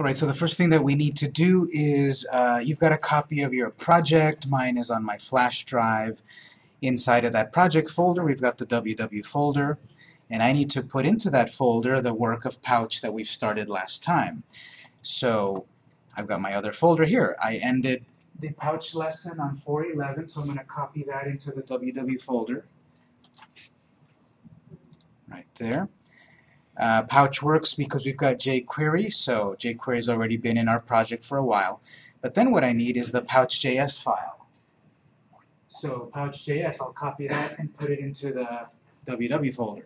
All right, so the first thing that we need to do is uh, you've got a copy of your project. Mine is on my flash drive. Inside of that project folder, we've got the WW folder. And I need to put into that folder the work of Pouch that we've started last time. So I've got my other folder here. I ended the Pouch lesson on 411, so I'm going to copy that into the WW folder. Right there. Uh, Pouch works because we've got jQuery, so jQuery's already been in our project for a while. But then what I need is the Pouch.js file. So Pouch.js, I'll copy that and put it into the WW folder.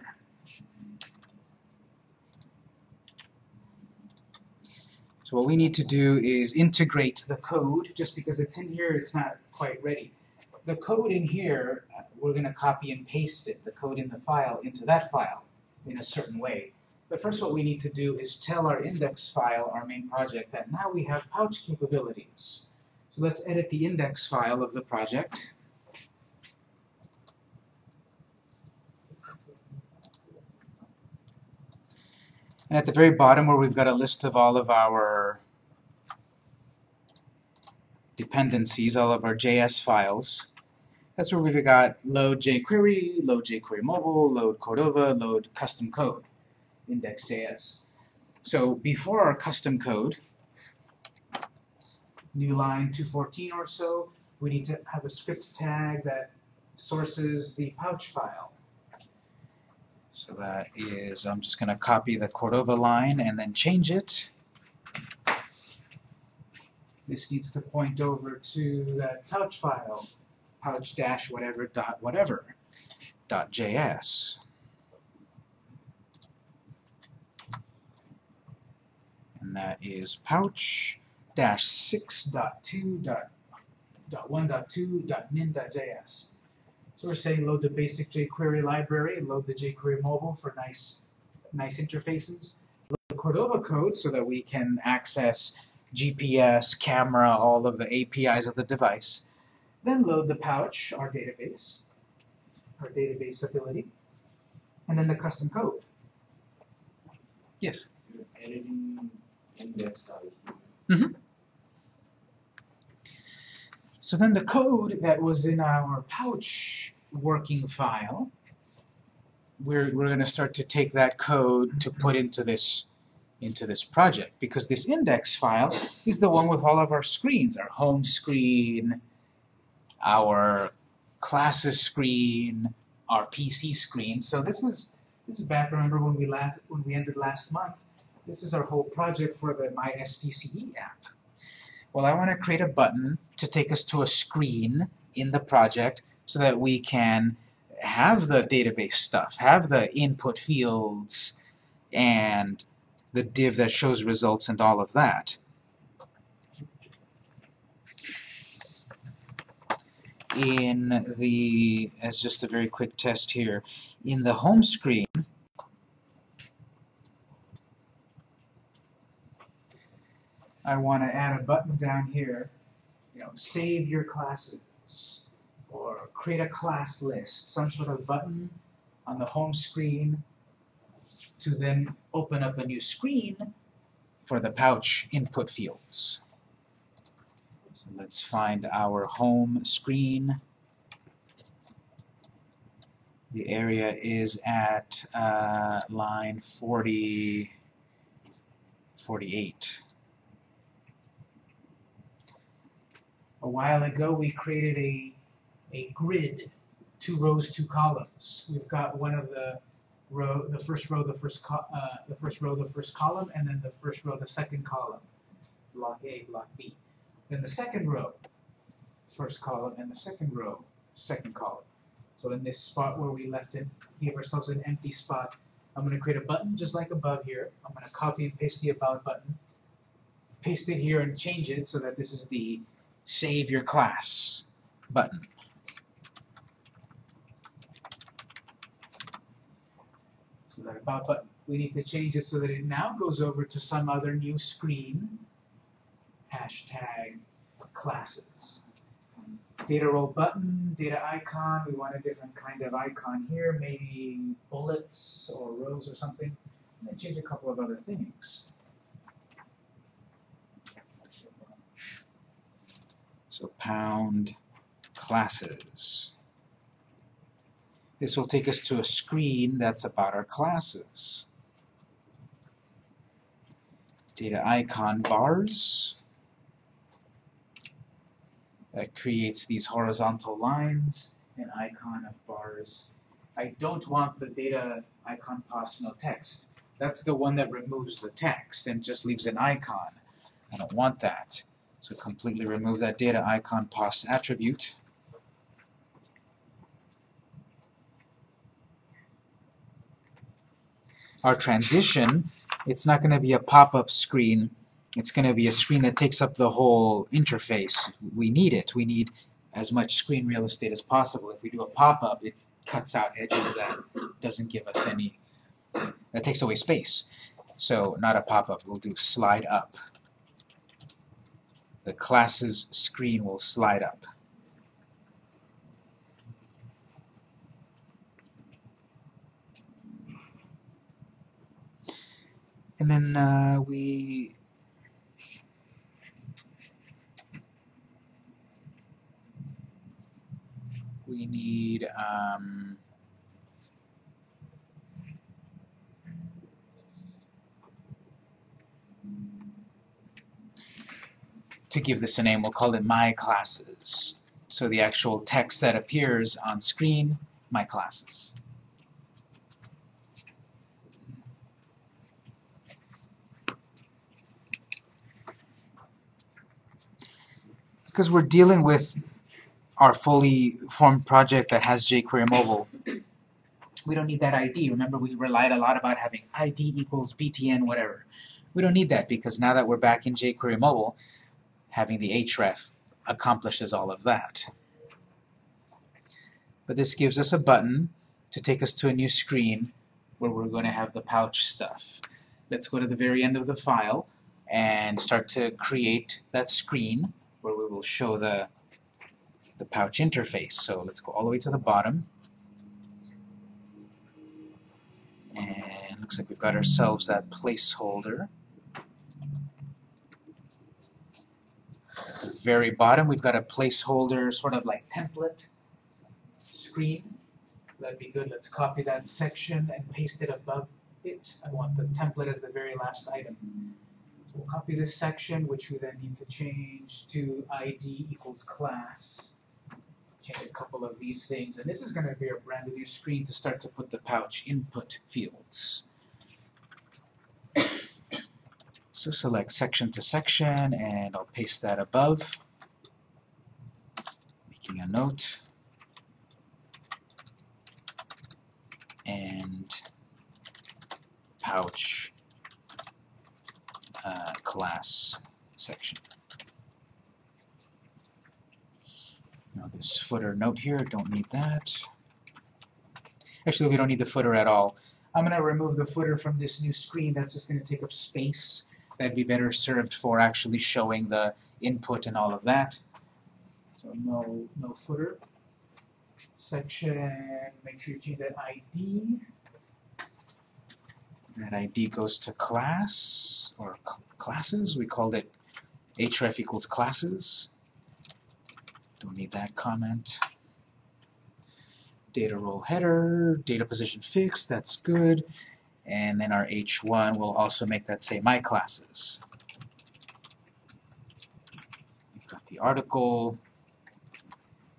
So what we need to do is integrate the code. Just because it's in here, it's not quite ready. The code in here, we're going to copy and paste it, the code in the file, into that file in a certain way. But first what we need to do is tell our index file, our main project, that now we have pouch capabilities. So let's edit the index file of the project. And at the very bottom where we've got a list of all of our dependencies, all of our JS files, that's where we've got load jQuery, load jQuery mobile, load Cordova, load custom code, index.js. So before our custom code, new line 214 or so, we need to have a script tag that sources the pouch file. So that is, I'm just going to copy the Cordova line and then change it. This needs to point over to that pouch file, pouch dash whatever dot whatever dot JS. And that is pouch dash six dot two dot dot one dot two dot min dot JS. So we're saying load the basic jQuery library, load the jQuery mobile for nice, nice interfaces, load the Cordova code so that we can access GPS, camera, all of the APIs of the device. Then load the pouch, our database, our database ability, and then the custom code. Yes? Editing index So then the code that was in our pouch working file, we're, we're going to start to take that code to put into this into this project because this index file is the one with all of our screens, our home screen, our classes screen, our PC screen. So this is this is back. Remember when we last when we ended last month? This is our whole project for the MySDCE app. Well, I want to create a button to take us to a screen in the project so that we can have the database stuff, have the input fields, and the div that shows results and all of that. In the, as just a very quick test here, in the home screen, I want to add a button down here, you know, save your classes, or create a class list, some sort of button on the home screen to then open up a new screen for the pouch input fields. So let's find our home screen. The area is at uh, line 40, 48. A while ago we created a, a grid, two rows, two columns. We've got one of the row, the first row, the first uh, the first row, the first column, and then the first row, the second column. Block A, block B. Then the second row, first column, and the second row, second column. So in this spot where we left it, gave ourselves an empty spot, I'm going to create a button just like above here. I'm going to copy and paste the about button, paste it here and change it so that this is the Save Your Class button. So that about button, we need to change it so that it now goes over to some other new screen. Hashtag classes. Data role button, data icon, we want a different kind of icon here, maybe bullets or rows or something. And then change a couple of other things. So pound classes. This will take us to a screen that's about our classes. Data icon bars. That creates these horizontal lines, an icon of bars. I don't want the data icon pos no text. That's the one that removes the text and just leaves an icon. I don't want that. So completely remove that data icon pos attribute. Our transition, it's not going to be a pop-up screen. It's going to be a screen that takes up the whole interface. We need it. We need as much screen real estate as possible. If we do a pop-up, it cuts out edges that doesn't give us any, that takes away space. So not a pop-up, we'll do slide up. The class's screen will slide up. And then uh, we we need um, to give this a name, we'll call it my classes. So the actual text that appears on screen, my classes. Because we're dealing with our fully formed project that has jQuery mobile, we don't need that ID. Remember we relied a lot about having ID equals BTN whatever. We don't need that because now that we're back in jQuery mobile, having the href accomplishes all of that. But this gives us a button to take us to a new screen where we're going to have the pouch stuff. Let's go to the very end of the file and start to create that screen where we will show the the pouch interface. So let's go all the way to the bottom. And looks like we've got ourselves that placeholder. The very bottom, we've got a placeholder, sort of like template screen. That'd be good. Let's copy that section and paste it above it. I want the template as the very last item. We'll copy this section, which we then need to change to ID equals class change a couple of these things, and this is going to be a brand new screen to start to put the pouch input fields. So select section to section, and I'll paste that above, making a note. And pouch uh, class section. Now this footer note here, don't need that. Actually, we don't need the footer at all. I'm going to remove the footer from this new screen. That's just going to take up space. That'd be better served for actually showing the input and all of that. So no, no footer. Section, make sure you change that ID. That ID goes to class, or cl classes. We called it href equals classes. Don't need that comment. Data role header, data position fixed, that's good. And then our H1 will also make that say my classes. We've got the article.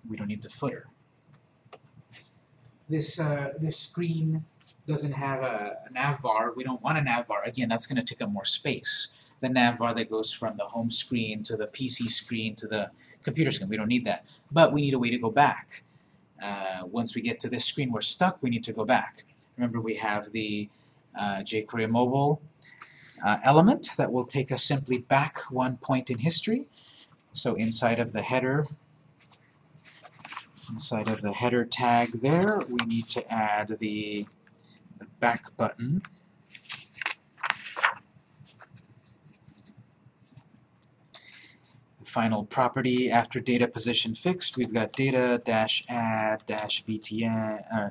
We don't need the footer. This uh, this screen doesn't have a, a nav bar. We don't want a nav bar. Again, that's going to take up more space the nav bar that goes from the home screen to the PC screen to the computer screen. We don't need that. But we need a way to go back. Uh, once we get to this screen we're stuck, we need to go back. Remember we have the uh, jQuery mobile uh, element that will take us simply back one point in history. So inside of the header, inside of the header tag there, we need to add the, the back button final property after data position fixed, we've got data dash add dash btn, uh,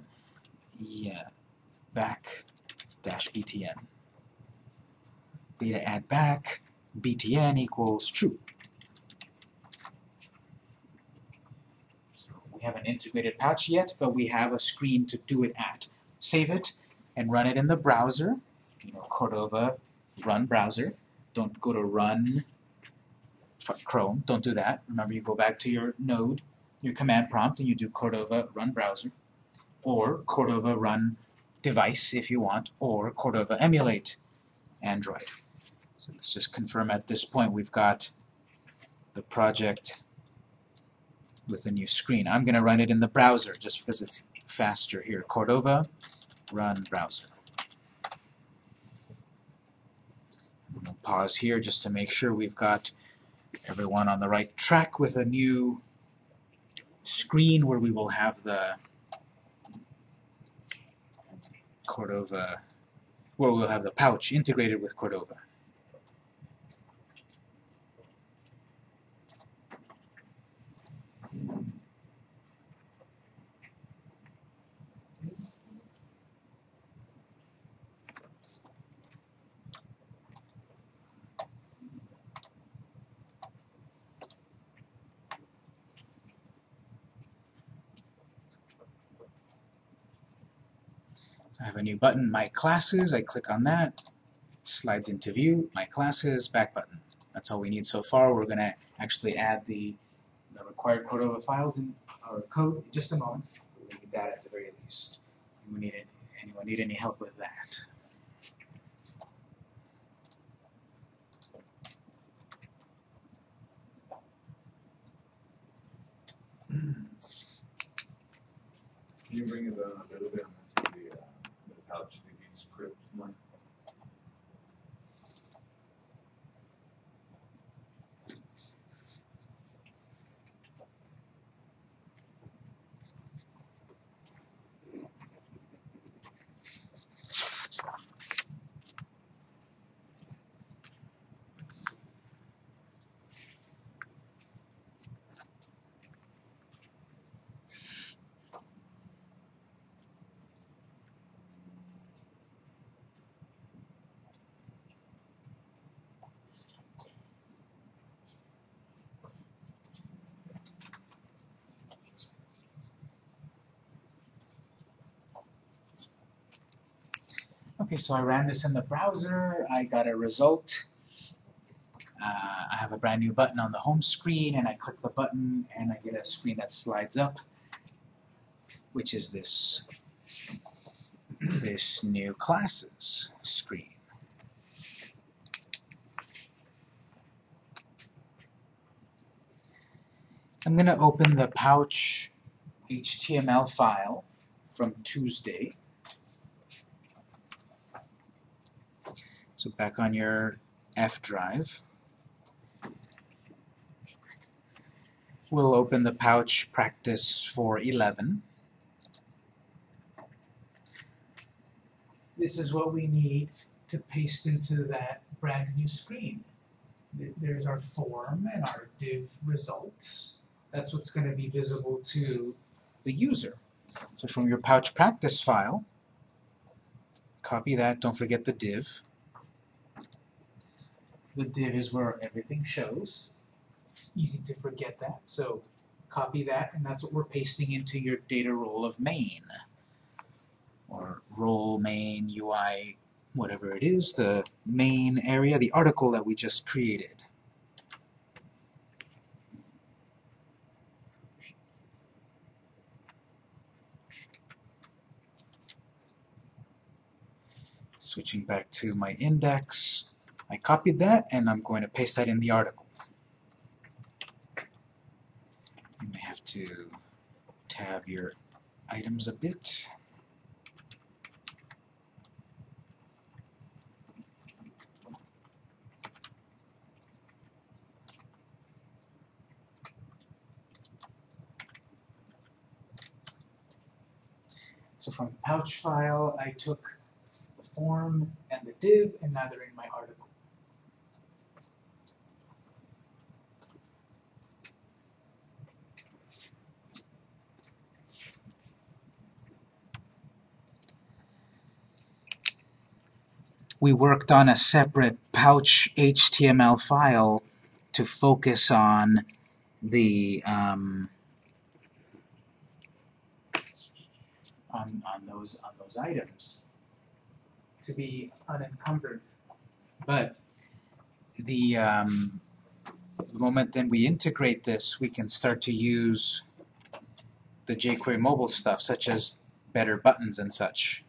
yeah, back btn. Data add back, btn equals true. So we haven't integrated Pouch yet, but we have a screen to do it at. Save it and run it in the browser. You know, Cordova run browser. Don't go to run Chrome. Don't do that. Remember, you go back to your node, your command prompt, and you do Cordova run browser, or Cordova run device if you want, or Cordova emulate Android. So let's just confirm at this point we've got the project with a new screen. I'm going to run it in the browser just because it's faster here. Cordova, run browser. We'll pause here just to make sure we've got everyone on the right track with a new screen where we will have the Cordova, where we'll have the pouch integrated with Cordova. Have a new button, My Classes. I click on that, slides into view, My Classes, back button. That's all we need so far. We're going to actually add the, the required Cordova files in our code in just a moment. We need that at the very least. We need it, anyone need any help with that? Can you bring it down a little bit on this, the, uh, the pouch DB script Okay, so I ran this in the browser. I got a result. Uh, I have a brand new button on the home screen, and I click the button, and I get a screen that slides up, which is this this new classes screen. I'm going to open the pouch HTML file from Tuesday. So back on your F drive, we'll open the pouch practice for 11. This is what we need to paste into that brand new screen. There's our form and our div results. That's what's going to be visible to the user. So from your pouch practice file, copy that, don't forget the div. The div is where everything shows. It's easy to forget that, so copy that, and that's what we're pasting into your data role of main. Or role main UI, whatever it is, the main area, the article that we just created. Switching back to my index, I copied that and I'm going to paste that in the article. You may have to tab your items a bit. So from the pouch file, I took the form and the div, and now they're in my article. We worked on a separate pouch HTML file to focus on the um, on, on those, on those items to be unencumbered. But the, um, the moment then we integrate this, we can start to use the jQuery mobile stuff, such as better buttons and such.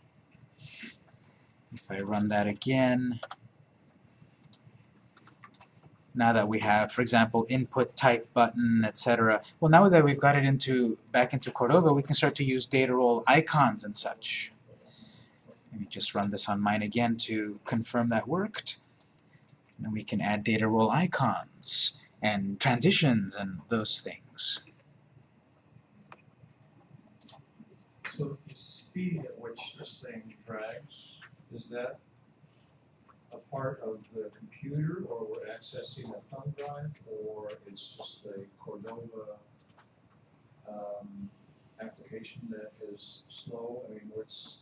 If I run that again, now that we have, for example, input type button, etc. Well, now that we've got it into back into Cordova, we can start to use data role icons and such. Let me just run this on mine again to confirm that worked. And we can add data role icons and transitions and those things. So the speed at which this thing drags, is that a part of the computer or we're accessing a thumb drive or it's just a Cordova um, application that is slow? I mean, what's,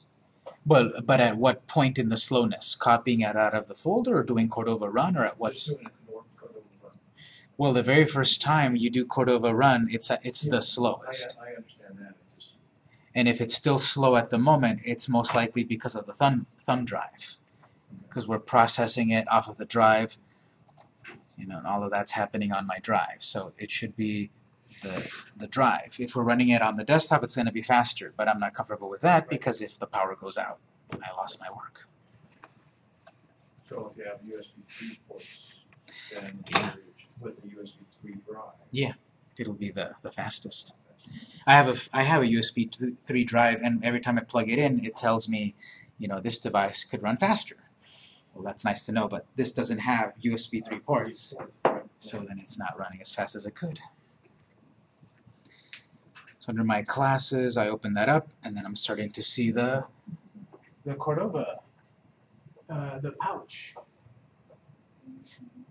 Well, but at what point in the slowness? Copying it out of the folder or doing Cordova run or at what? what's doing it in Cordova run? Well, the very first time you do Cordova run, it's a, it's Yeah, the slowest. I I And if it's still slow at the moment, it's most likely because of the thumb thumb drive. Because we're processing it off of the drive, you know, and all of that's happening on my drive. So it should be the the drive. If we're running it on the desktop, it's going to be faster, but I'm not comfortable with that because if the power goes out, I lost my work. so if you have USB three ports, then you're with a USB three drive. Yeah, it'll be the the fastest. I have a I have a USB 3 drive, and every time I plug it in, it tells me, you know, this device could run faster. Well, that's nice to know, but this doesn't have USB 3 ports, so then it's not running as fast as it could. So under my classes, I open that up, and then I'm starting to see the the Cordova, uh, the pouch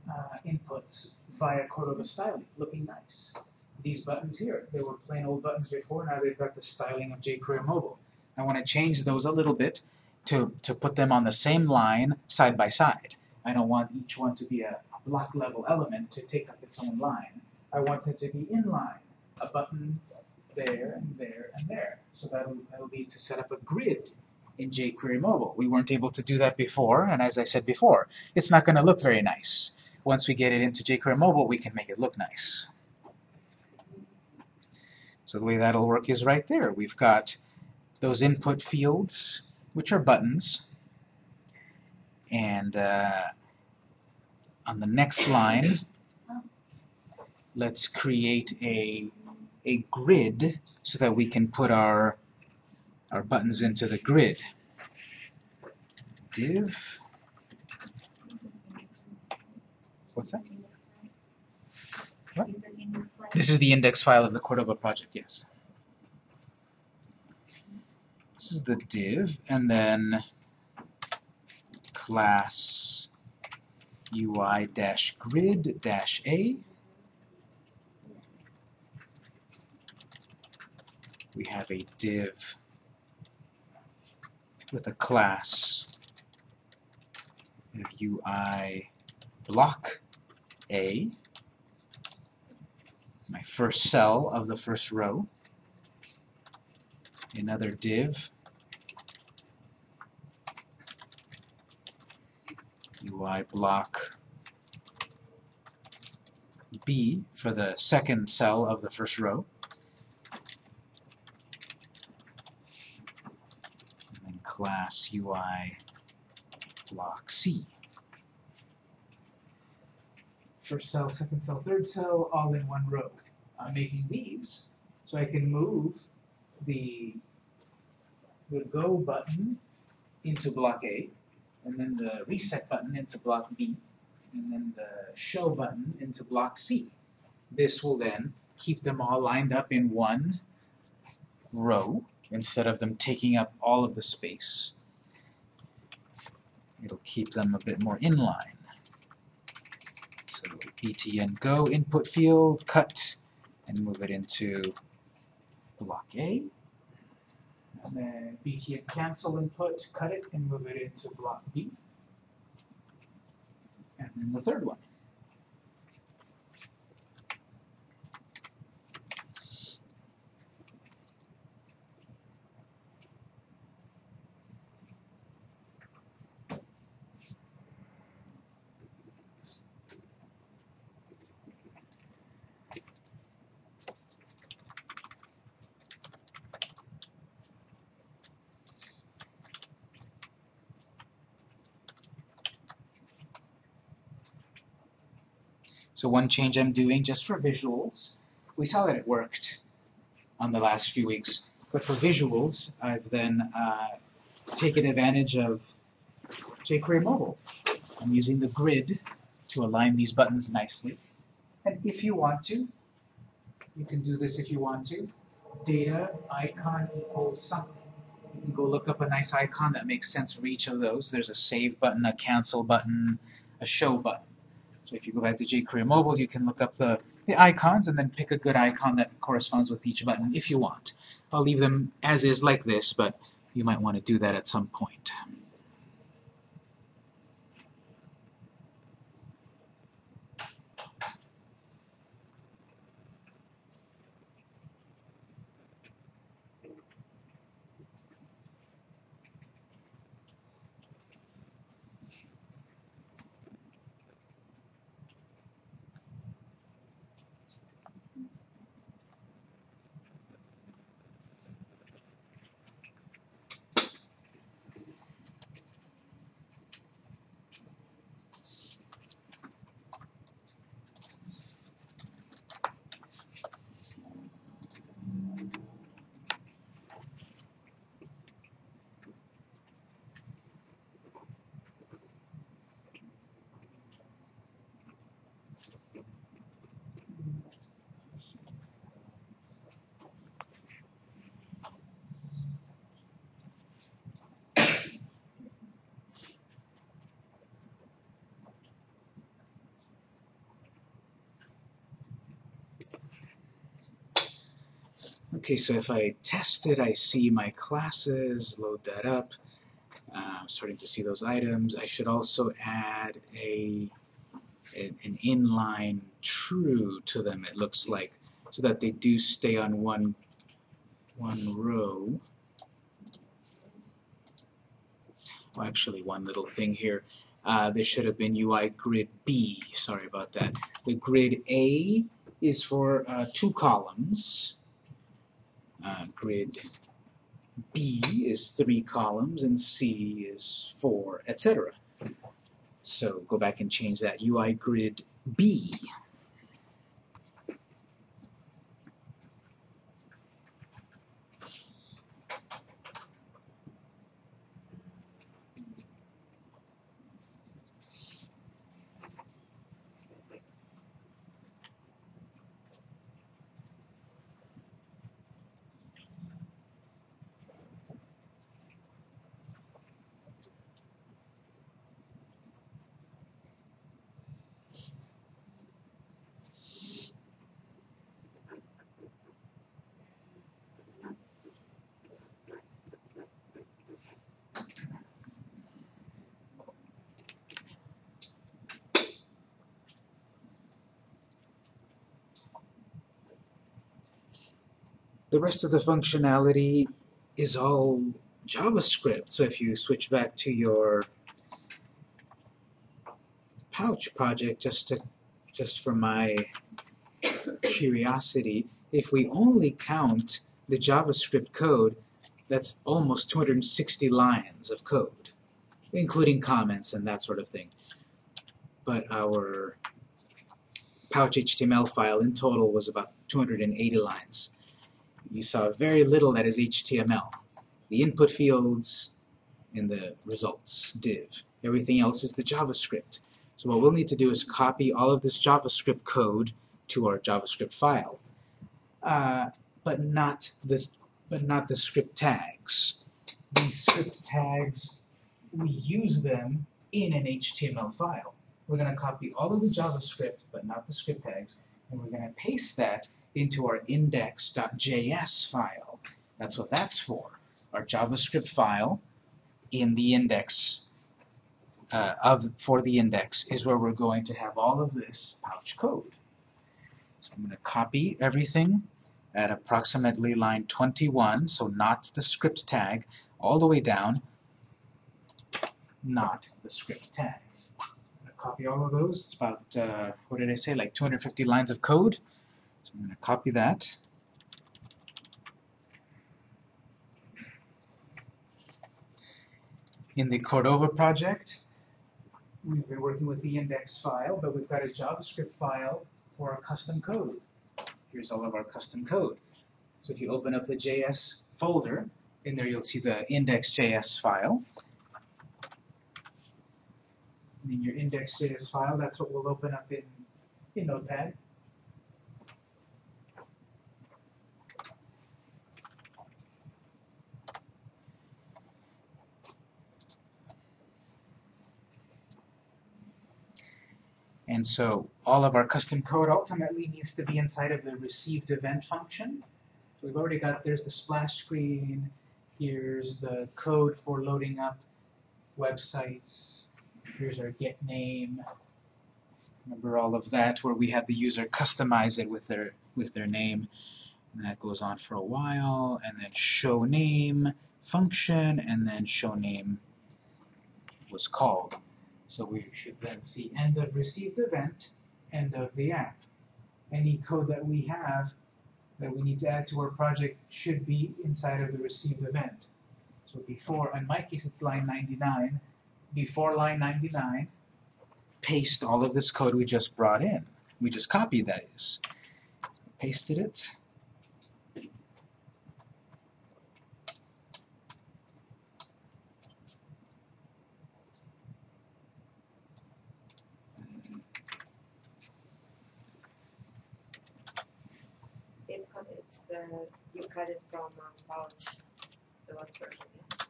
uh, inputs via Cordova styling, looking nice these buttons here. They were plain old buttons before, now they've got the styling of jQuery Mobile. I want to change those a little bit to, to put them on the same line side by side. I don't want each one to be a block level element to take up its own line. I want it to be in line, a button there and there and there. So that'll, that'll be to set up a grid in jQuery Mobile. We weren't able to do that before, and as I said before, it's not going to look very nice. Once we get it into jQuery Mobile, we can make it look nice. So the way that'll work is right there. We've got those input fields, which are buttons. And uh, on the next line, let's create a, a grid so that we can put our, our buttons into the grid. Div. What's that? What? This is the index file of the Cordova project, yes. This is the div, and then class UI-grid-a. We have a div with a class UI block A my first cell of the first row, another div, UI block. B for the second cell of the first row, and then class UI block C. First cell, second cell, third cell, all in one row. I'm making these so I can move the the go button into block A, and then the reset button into block B, and then the show button into block C. This will then keep them all lined up in one row instead of them taking up all of the space. It'll keep them a bit more in line. Btn go input field, cut, and move it into block A. And then btn cancel input, cut it, and move it into block B. And then the third one. So one change I'm doing just for visuals, we saw that it worked on the last few weeks, but for visuals, I've then uh, taken advantage of jQuery Mobile. I'm using the grid to align these buttons nicely. And if you want to, you can do this if you want to. Data icon equals something. You can go look up a nice icon that makes sense for each of those. There's a save button, a cancel button, a show button. If you go back to jQuery Mobile, you can look up the, the icons and then pick a good icon that corresponds with each button if you want. I'll leave them as is like this, but you might want to do that at some point. Okay, so if I test it, I see my classes, load that up. Uh, I'm starting to see those items. I should also add a an, an inline true to them, it looks like, so that they do stay on one one row. Well, actually, one little thing here. Uh, there should have been UI grid B. Sorry about that. The grid A is for uh, two columns. Uh, grid B is three columns and C is four, etc. So go back and change that UI grid B. The rest of the functionality is all JavaScript. So if you switch back to your pouch project, just to just for my curiosity, if we only count the JavaScript code, that's almost 260 lines of code, including comments and that sort of thing. But our pouch HTML file in total was about 280 lines you saw very little that is HTML. The input fields and the results div. Everything else is the JavaScript. So what we'll need to do is copy all of this JavaScript code to our JavaScript file, uh, but not this, but not the script tags. These script tags, we use them in an HTML file. We're going to copy all of the JavaScript, but not the script tags, and we're going to paste that into our index.js file. That's what that's for. Our JavaScript file in the index uh, of for the index is where we're going to have all of this pouch code. So I'm going to copy everything at approximately line 21, so not the script tag, all the way down, not the script tag. I'm going to copy all of those. It's about, uh, what did I say, like 250 lines of code. So I'm going to copy that. In the Cordova project, we've been working with the index file, but we've got a JavaScript file for our custom code. Here's all of our custom code. So if you open up the JS folder, in there you'll see the index.js file. And in your index.js file, that's what we'll open up in, in Notepad. And so all of our custom code ultimately needs to be inside of the received event function. So we've already got, there's the splash screen, here's the code for loading up websites, here's our get name. Remember all of that where we had the user customize it with their with their name. And that goes on for a while, and then show name function, and then show name was called. So we should then see end of received event, end of the app. Any code that we have that we need to add to our project should be inside of the received event. So before, in my case it's line 99, before line 99, paste all of this code we just brought in. We just copied that is. Pasted it. It's cut, it's, uh, you cut it from um, Pouch, the last version,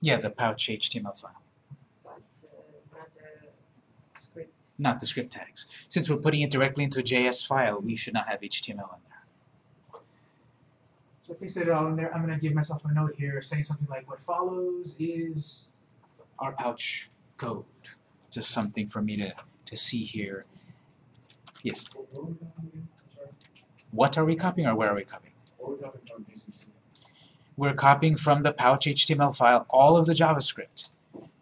yeah, Yeah, the pouch HTML file, but, uh, not a script. not the script tags. Since we're putting it directly into a JS file, we should not have HTML in there. So I pasted it all in there. I'm gonna give myself a note here saying something like what follows is our pouch code. Just something for me to, to see here. Yes. What what are we copying again? I'm sorry. What are we copying or where are we copying? What are we copying from? We're copying from the pouch HTML file all of the JavaScript.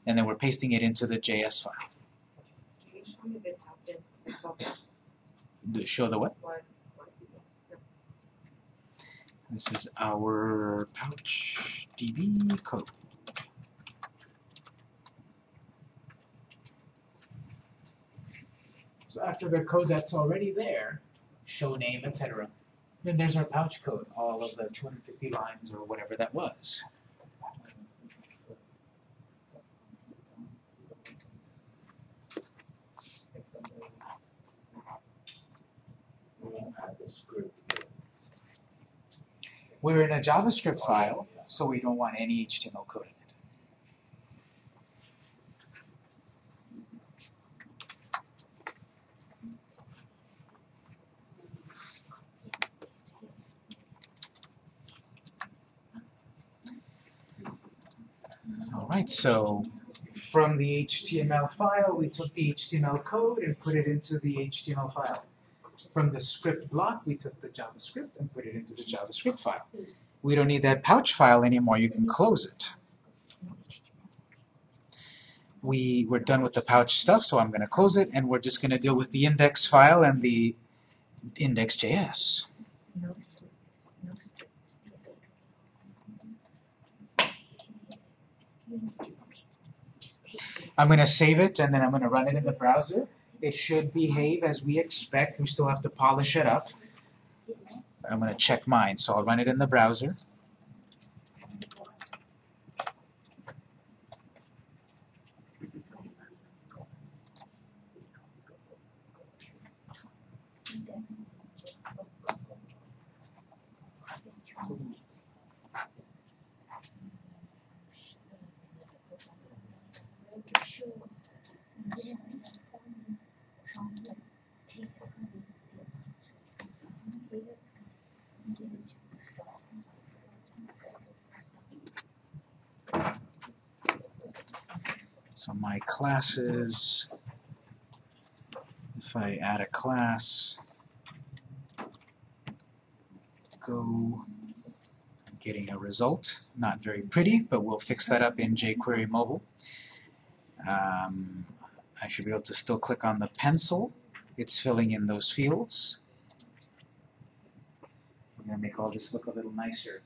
And then we're pasting it into the JS file. Can you show me the top, the the show the what? This is our pouch DB code. So after the code that's already there, show name, etc., then there's our pouch code, all of the 250 lines or whatever that was. We're in a JavaScript file, so we don't want any HTML code in it. Alright, so from the HTML file, we took the HTML code and put it into the HTML file. From the script block, we took the JavaScript and put it into the JavaScript file. We don't need that pouch file anymore, you can close it. We, we're done with the pouch stuff, so I'm gonna close it, and we're just gonna deal with the index file and the index.js. no script, no script. I'm gonna save it, and then I'm gonna run it in the browser. It should behave as we expect, we still have to polish it up. I'm gonna check mine, so I'll run it in the browser. So my classes, if I add a class, go, getting a result, not very pretty, but we'll fix that up in jQuery mobile. Um, I should be able to still click on the pencil, it's filling in those fields. We're gonna make all this look a little nicer.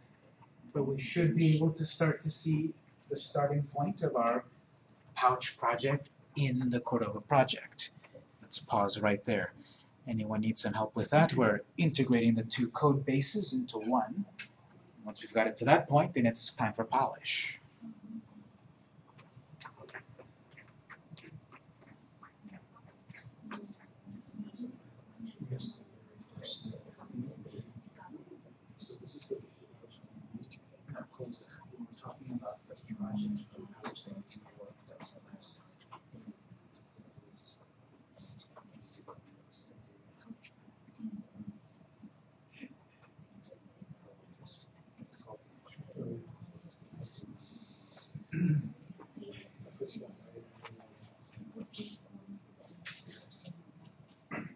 But we should be able to start to see the starting point of our pouch project in the Cordova project. Let's pause right there. Anyone need some help with that? We're integrating the two code bases into one. Once we've got it to that point, then it's time for polish. Talking about the project of housing for the last.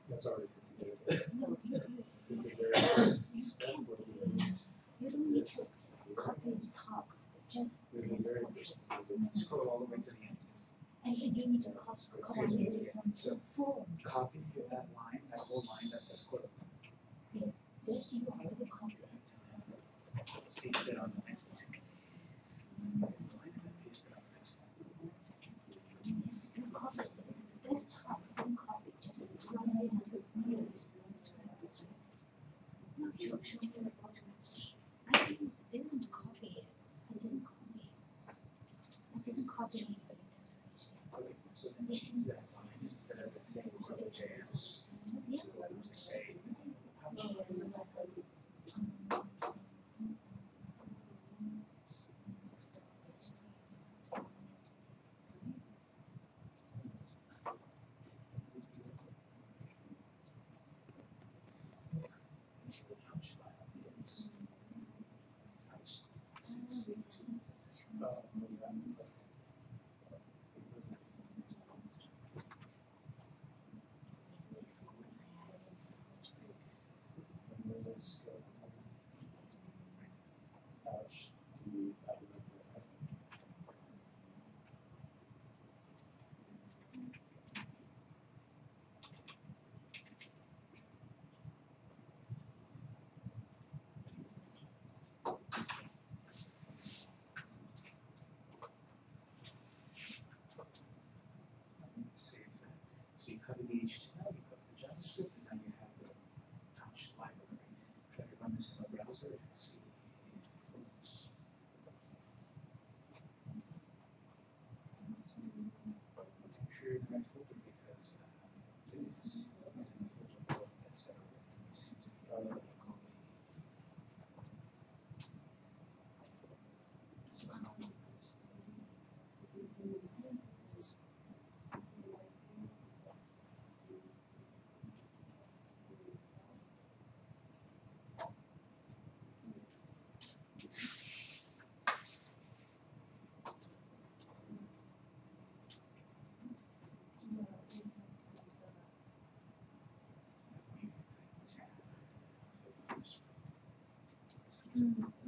That's already. Just There's a scroll all the way to the end. and then you need to copy this form. Copy that line, that whole line that says Cordova. This you have So you cover the HTML, you cover the JavaScript, and now you have the touch library. Try to run this in a browser Browser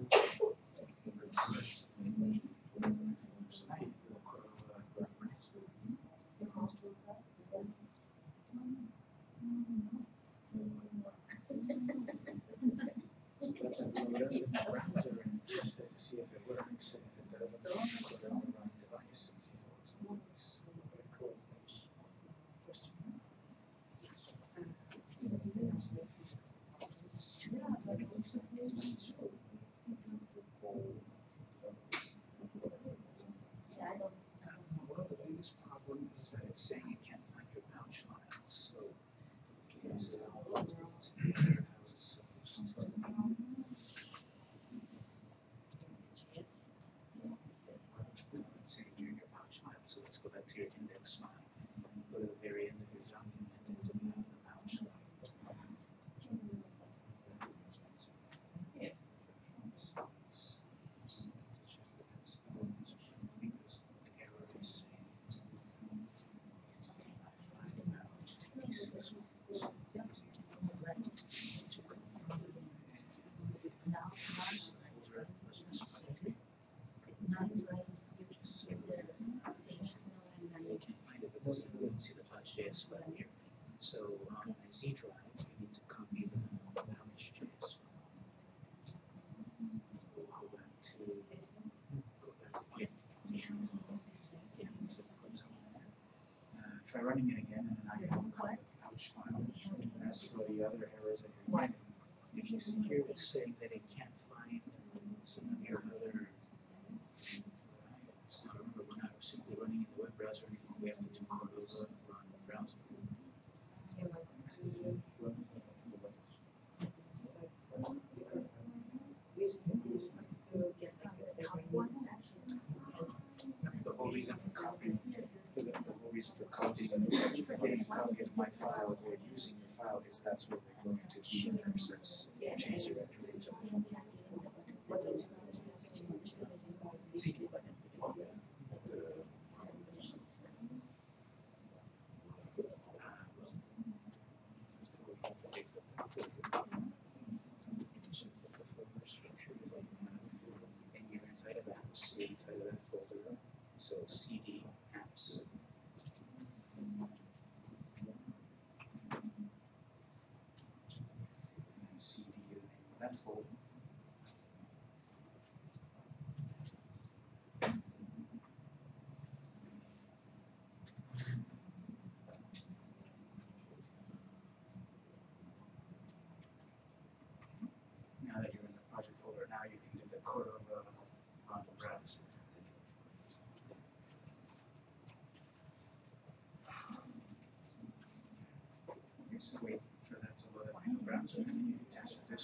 see the .js file here. So on my Z drive, I need to copy the PostJS We'll to, uh, try running it again, and then I can call file. And as for the other errors that you're finding. if you see here, it's saying that it can't CD apps. CD, that now that you're in the project folder, now you can do the Cordova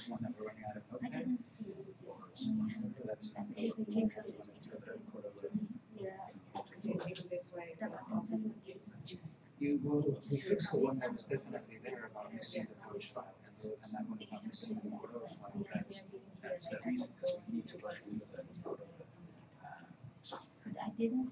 one that we're running out of. Okay. I didn't see this. That's. You will we fixed the one that was definitely there about missing the coach file and that one about missing the Moro file. That's that's the reason because we need to write it the I didn't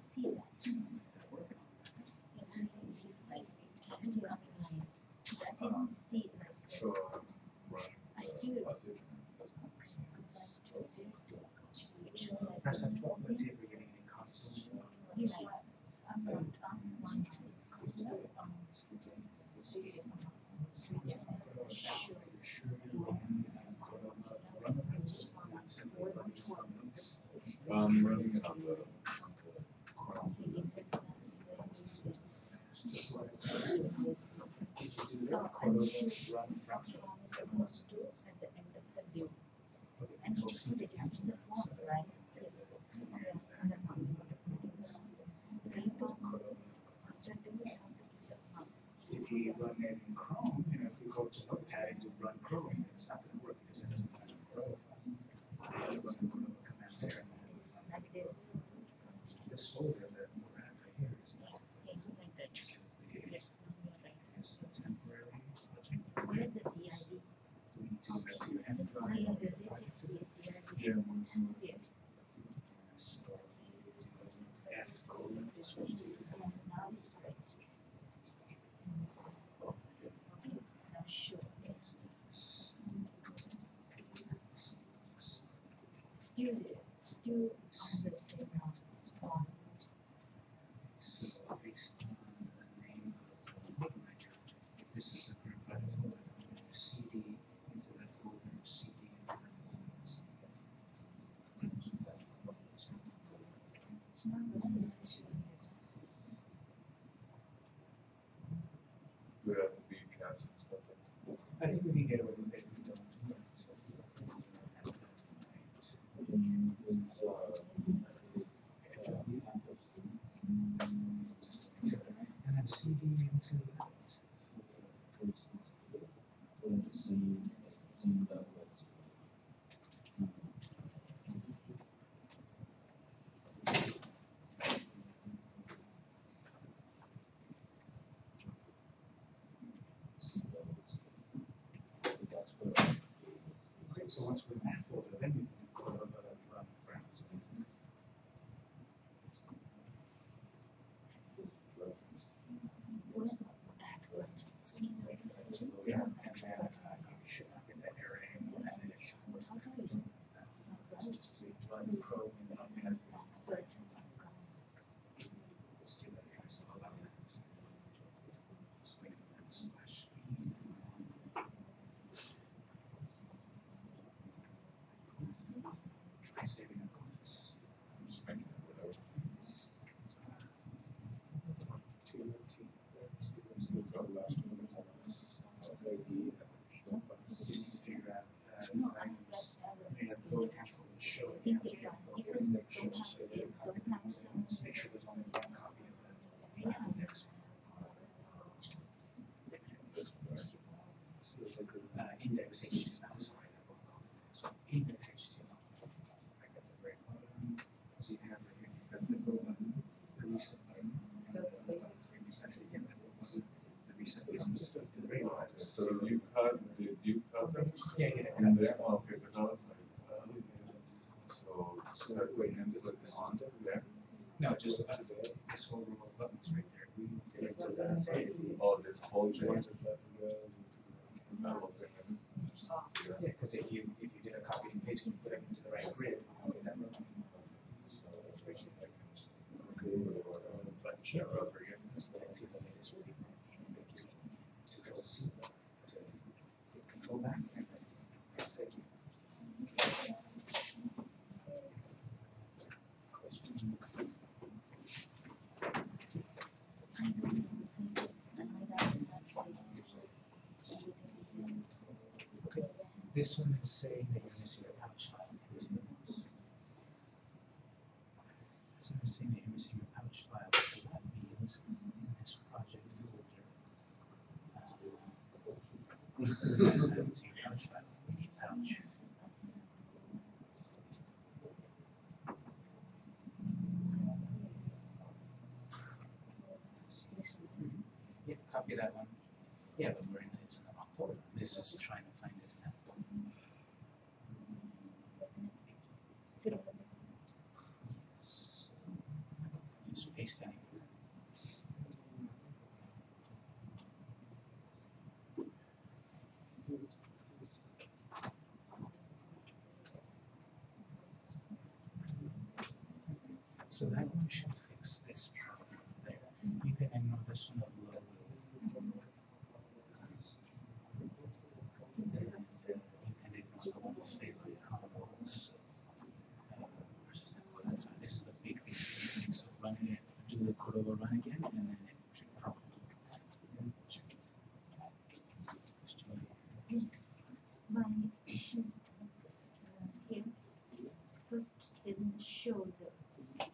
Would have to be cast and stuff. I think we can get away with it if we don't And then CD into the so much we're math then can so, so that way and put this on there, No, just about this whole row of buttons right there. We did to the. oh, this whole thing. That was it. Yeah, because if you, if you did a copy and paste and put it into the right grid, that would. But here over here, let's see the latest go to control back and then, thank you. Question. I don't know, and my dad is not saying. Okay. This one is saying that you're missing a pouch file. This one is saying that you're missing a pouch file, so that means in this project folder. uh, I don't see a pouch file, we need pouch. This one, Yeah, copy that one. Yeah, but we're in, it's in the wrong folder, this is trying to find it in that folder. Just paste anywhere. So that one should fix this problem there. You can ignore this one below. You can ignore the one with combos. That one, that's. This is the big thing so run it, do the Cordova run again, and then it should probably. yes, my issues uh, here. First doesn't show the,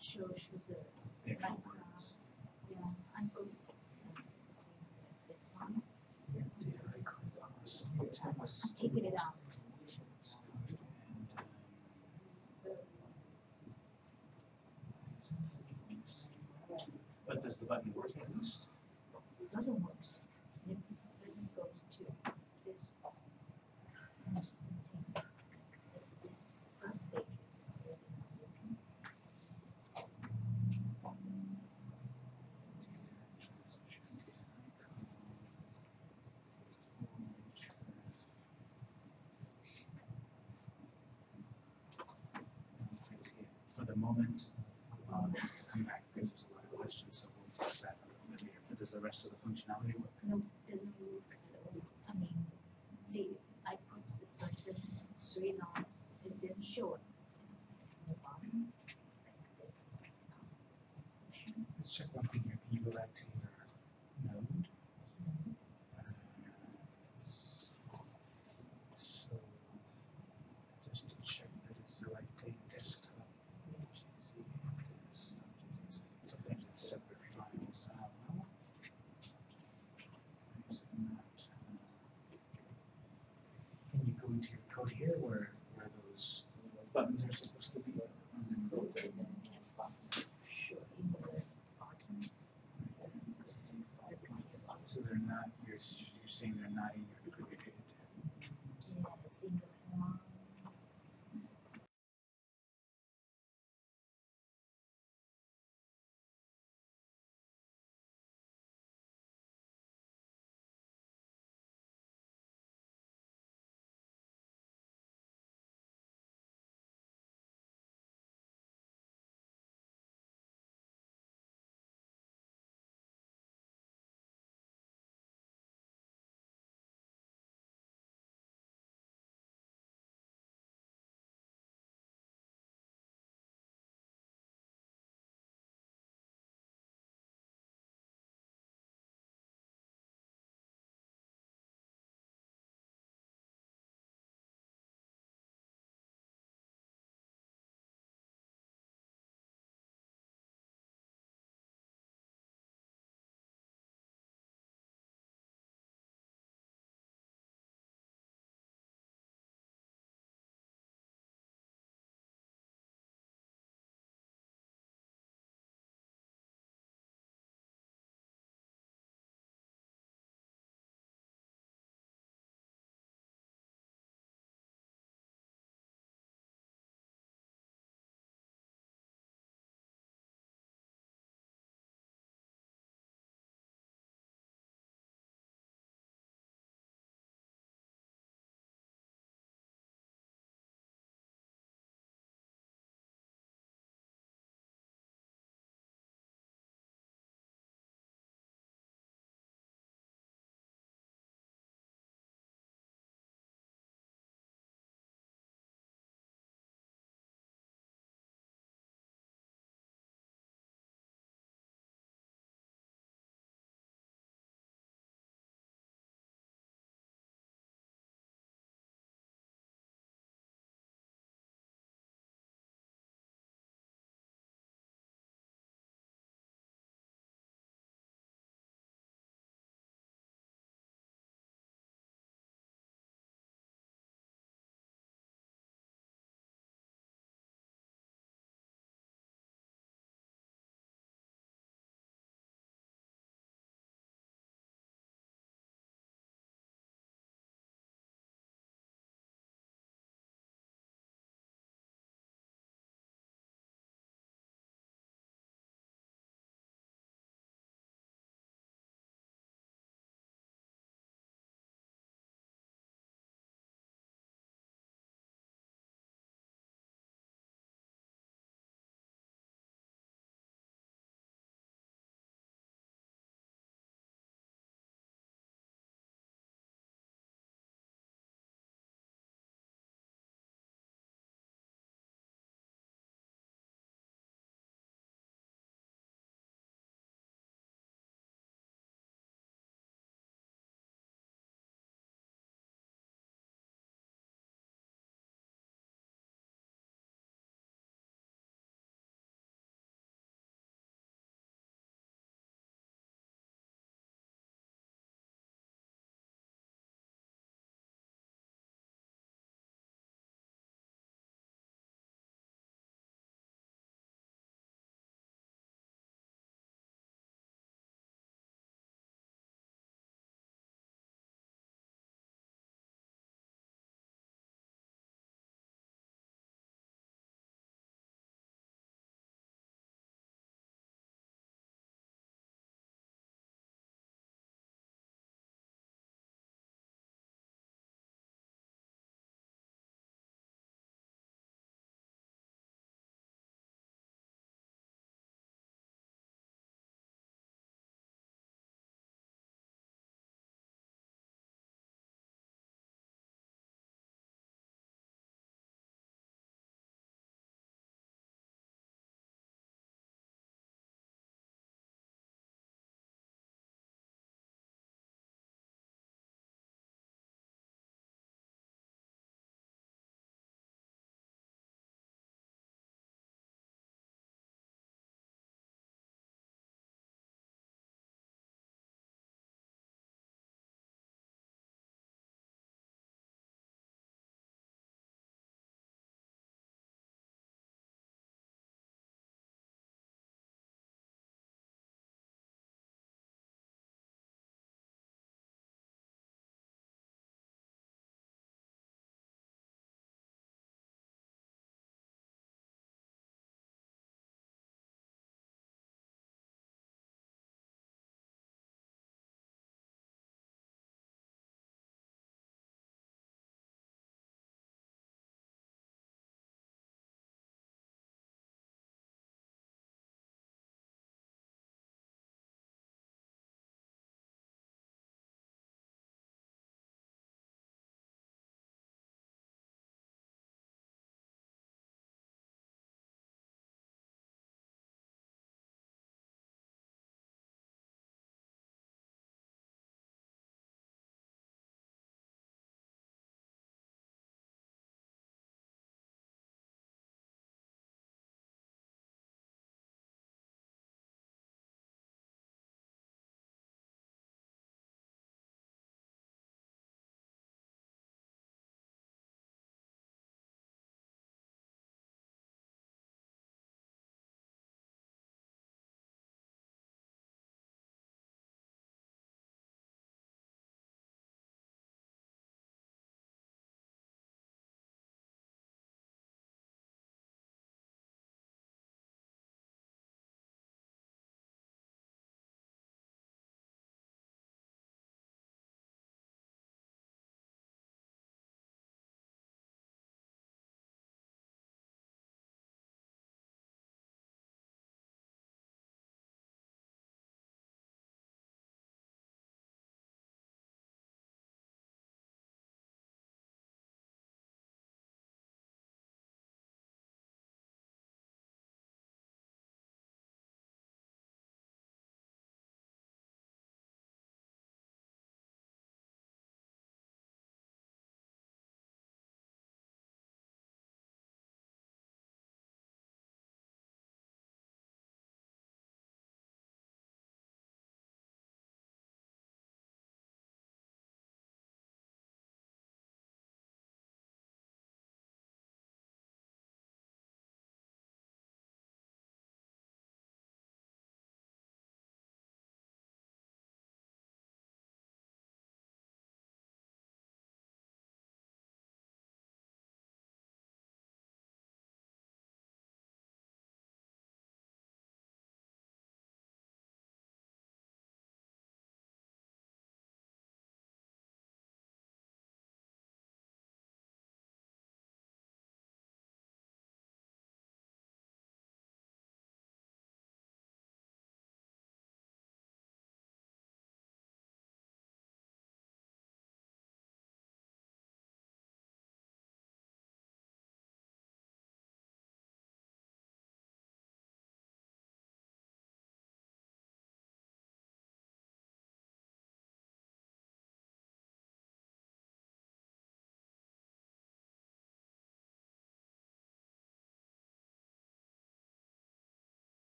show, show the, The actual Like, words. yeah, I'm going to see this one, Yeah, the icon box. That was- I'm taking it out. It's good, and, um, But does the button work at least? doesn't work. It doesn't go to this. And something, like this first stage is. Let's see, for the moment, um, to come back, because there's a lot of questions, so we'll fix that a little bit later. But does the rest of the functionality work? No, doesn't work at all. I mean, see, I put the button straight on, it didn't show it. The bottom, like this. Let's check one thing here, can you go back to your node? Uh, So, just to check that it's the right thing, desktop. HZ, desktop, Sometimes it's separate files, uh, well. why is it not, uh, Can you go into your code here where, where those buttons are supposed to be. So they're not, you're, you're saying they're not in your